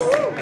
Thank